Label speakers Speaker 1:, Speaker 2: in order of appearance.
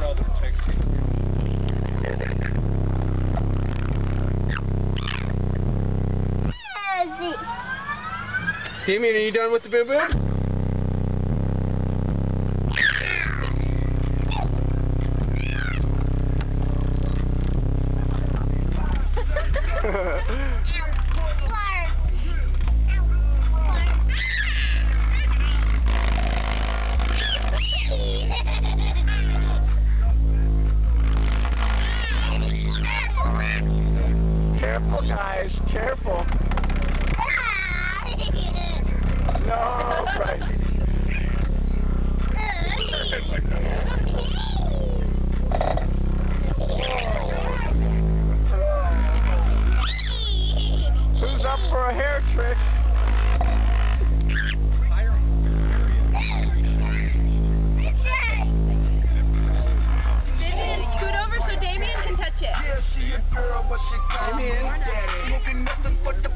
Speaker 1: brother texting. Damien, are you done with the boom boom? Careful, guys. Careful. No, Christ. Who's up for a hair trick?
Speaker 2: girl, what she got? Smoking nothing but
Speaker 1: the